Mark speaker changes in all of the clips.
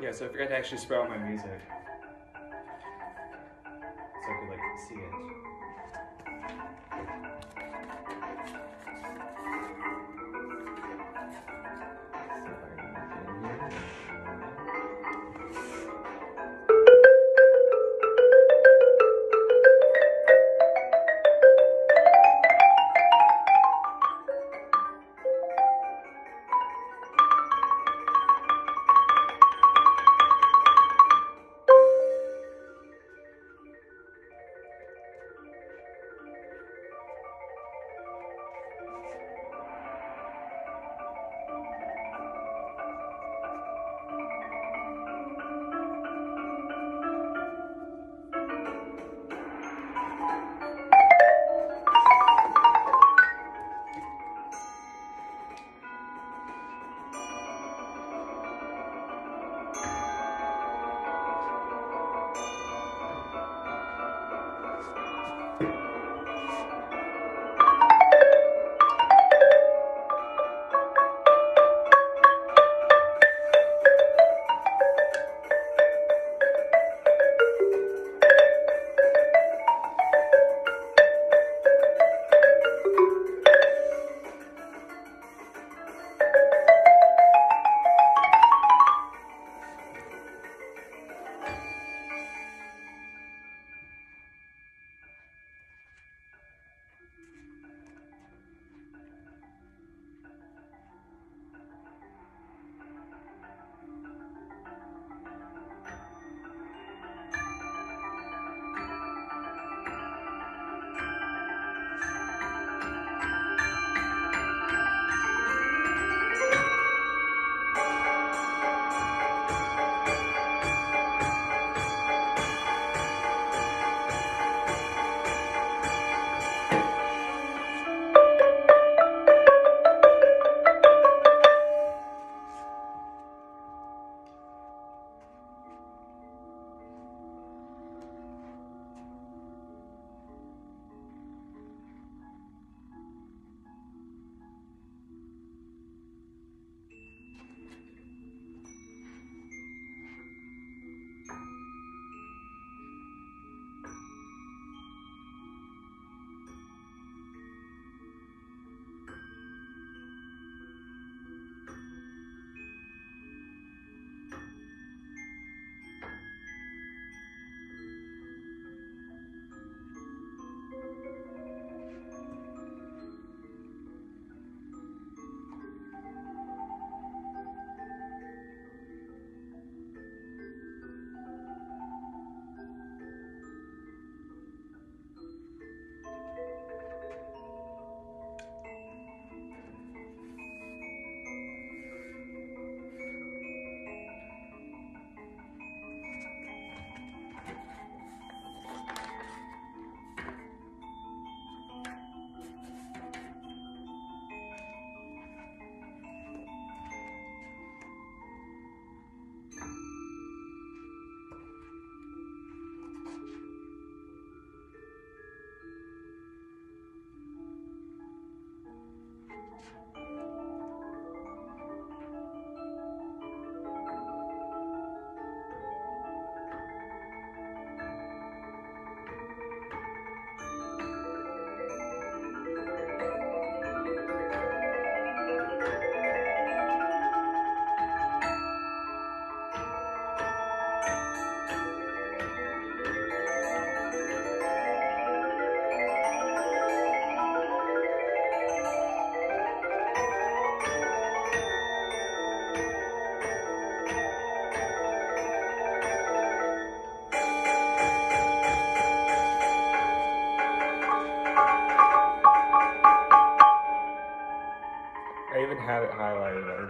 Speaker 1: Yeah, so I forgot to actually spell out my music.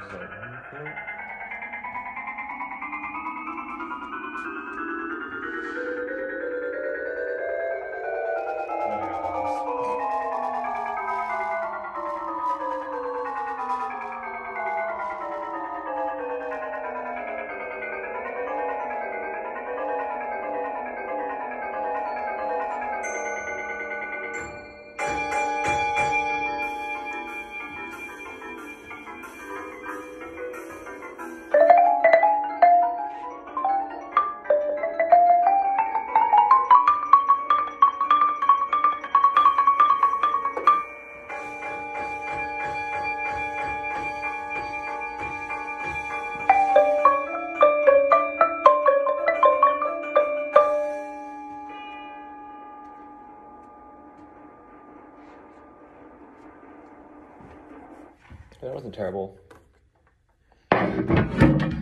Speaker 2: highlighted. I was just like,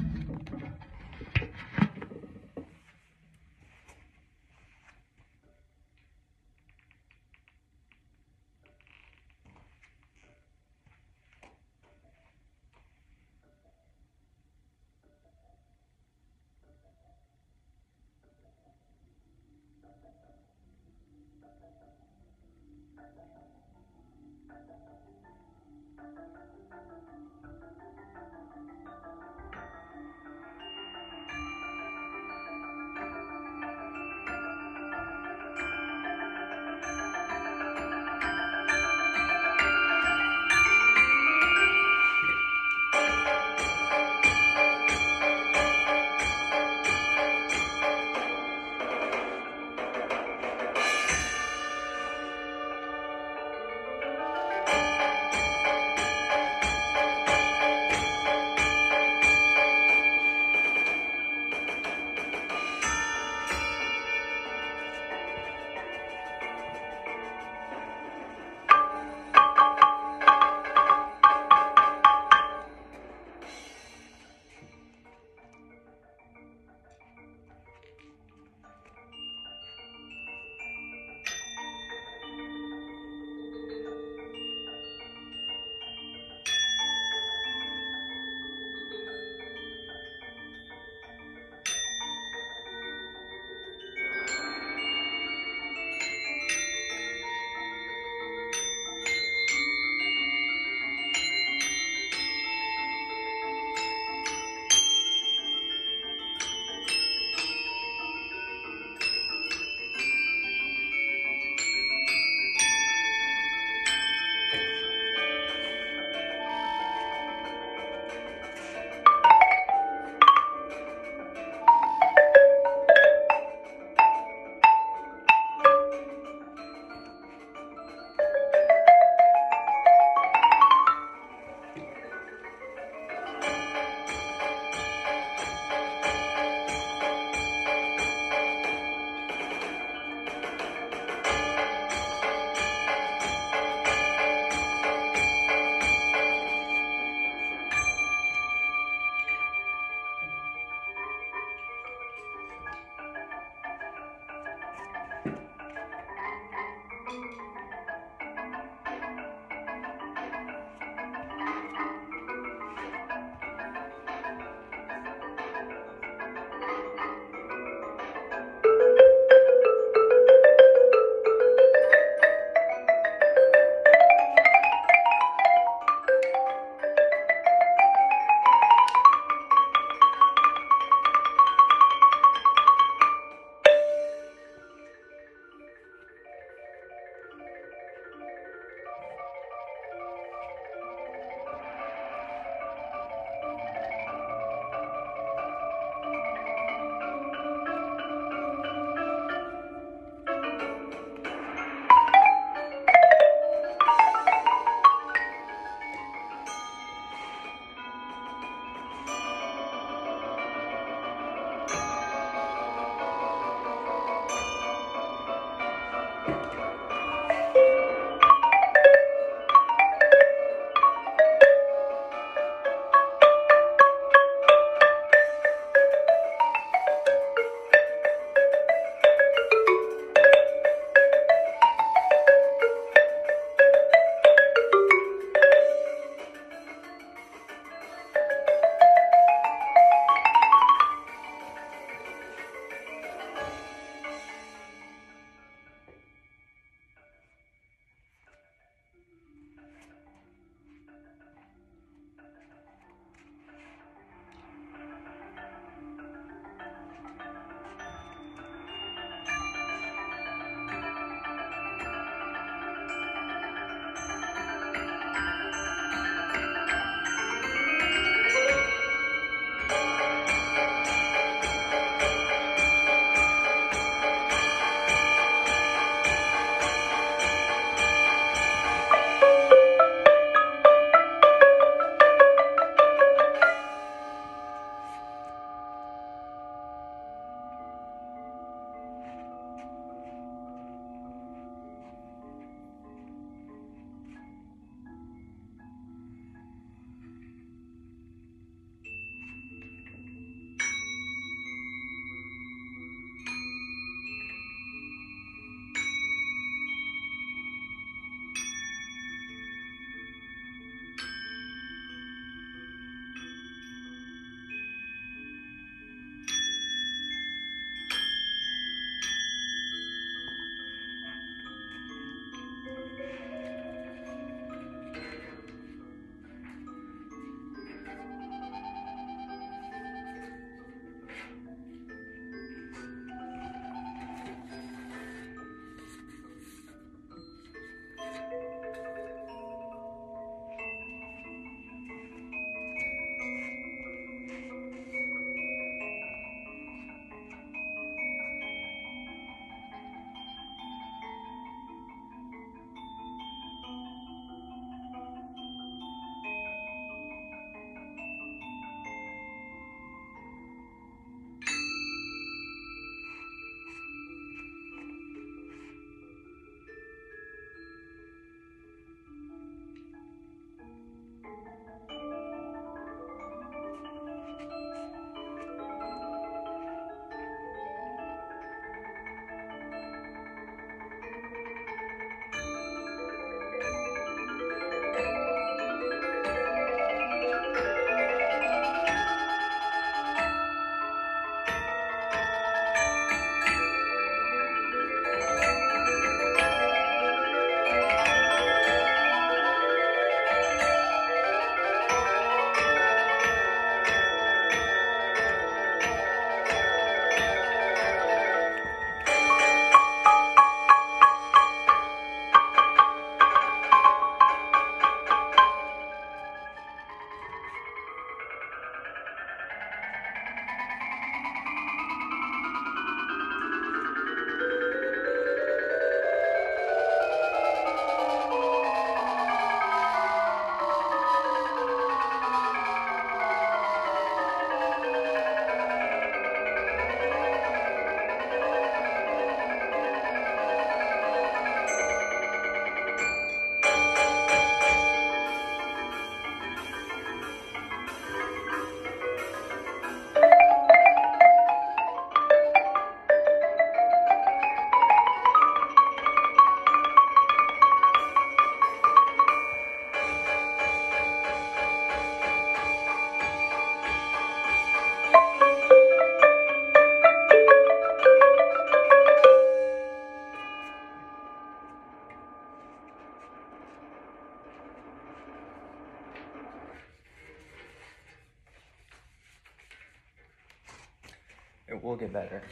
Speaker 2: it will get better,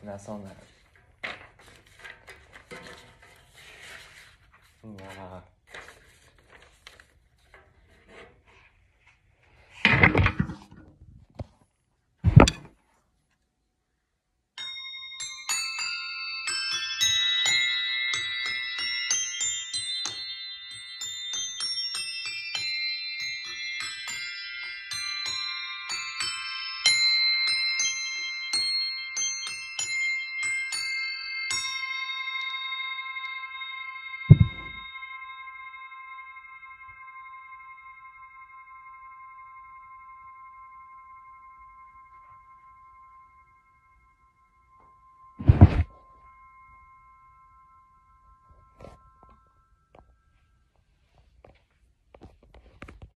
Speaker 2: and that's all that.